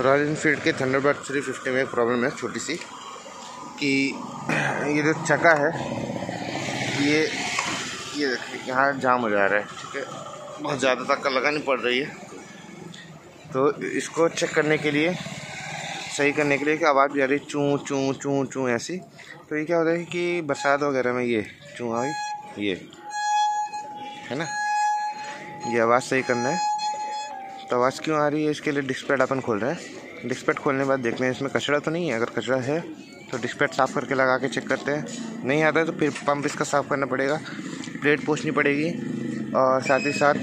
Royal Enfield के Thunderbird three fifty में एक प्रॉब्लम है छोटी सी, कि ये जो चक्का है, ये ये देखिए यहाँ जाम हो जा रहा है, ठीक है? बहुत ज़्यादा धक्का लगानी पड़ रही है। तो इसको चेक करने के लिए, सही करने के लिए कि आवाज़ भी आ रही है, चूँ चूँ चूँ चूँ ऐसी। तो ये क्या होता है कि बरसात वगैरह में ये, चूँ आई ये, है ना? ये आवाज़ सही करना है। तो आवाज़ क्यों आ रही है? इसके लिए डिस्प्लेट अपन खोल रहे हैं। डिस्प्लेट खोलने के बाद देखते हैं, इसमें कचरा तो नहीं है? अगर कचरा है तो डिस्प्लेट साफ़ करके लगा के चेक करते हैं। नहीं आता है तो फिर पंप इसका साफ़ करना पड़ेगा। प्लेट पोछनी पड़ेगी और साथ ही साथ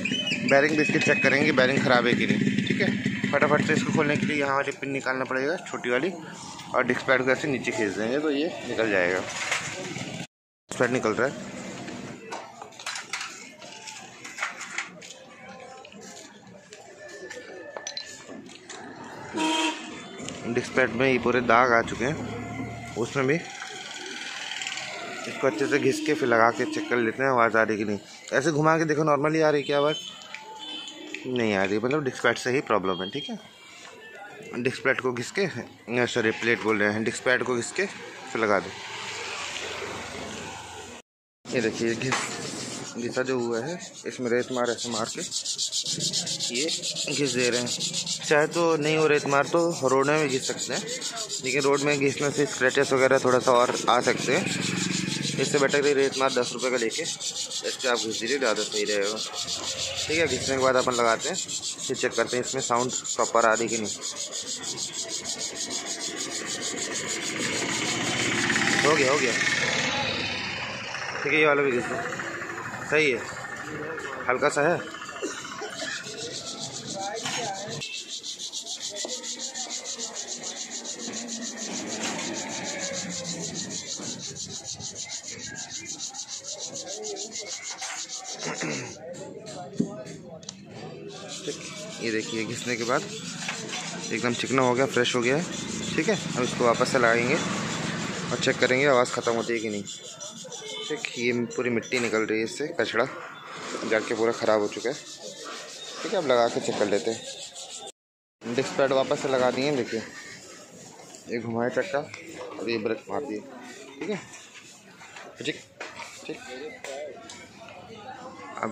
बैरिंग भी इसकी चेक करेंगे बैरिंग ख़राब है कि नहीं। ठीक है? फटाफट से इसको खोलने के लिए यहाँ वाली पिन निकालना पड़ेगा, छोटी वाली। और डिस्प्लेट को ऐसे नीचे खींच देंगे तो ये निकल जाएगा। डिस्प्लेट निकल रहा है। डिस्प्लेट में ये पूरे दाग आ चुके हैं। उसमें भी। इसको अच्छे से घिस के फिर लगा के चेक कर लेते हैं, आवाज़ आ रही कि नहीं। ऐसे घुमा के देखो नॉर्मली आ रही क्या आवाज़? नहीं आ रही मतलब डिस्प्लेट से ही प्रॉब्लम है, ठीक है? डिस्प्लेट को घिस के सॉरी प्लेट बोल रहे हैं डिस्प्लेट को घिस के फिर लगा दो। ये देखिए घिस, घिसा जो हुआ है, इसमें रेत मार, ऐसे मार के ये घिस दे रहे हैं। चाहे तो नहीं हो रेत मार तो रोड में भी घिस सकते हैं। लेकिन रोड में घिसने से स्क्रैचेस वगैरह थोड़ा सा और आ सकते हैं। इससे बेटर कि रेत मार दस रुपये का लेके। इसके आप घिस दीजिए, ज़्यादा सही रहेगा। ठीक है, घिसने के बाद अपन लगाते हैं। फिर चेक करते हैं इसमें साउंड प्रॉपर आ रही कि नहीं। हो गया हो गया। ठीक है, ये वाला भी घिस सही है। हल्का सा है। ये देखिए घिसने के बाद एकदम चिकना हो गया फ्रेश हो गया है। ठीक है, अब इसको वापस से लगाएँगे और चेक करेंगे आवाज़ ख़त्म होती है कि नहीं। ठीक, ये पूरी मिट्टी निकल रही है इससे, कचड़ा जल के पूरा ख़राब हो चुका है। ठीक है, अब लगा के चेक कर लेते हैं। डिस्क पैड वापस से लगा दिए देखिए। ये घुमाए चक्का और ये ब्रश मार दिए ठीक है, ठीक ठीक।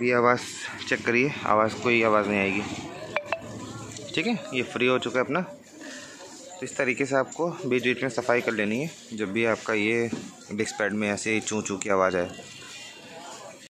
ये आवाज़ चेक करिए, आवाज़, कोई आवाज़ नहीं आएगी। ठीक है? ये फ्री हो चुका है अपना। तो इस तरीके से आपको बीच बीच में सफ़ाई कर लेनी है। जब भी आपका ये डिस्क पैड में ऐसे चूँ चूँ की आवाज़ आए।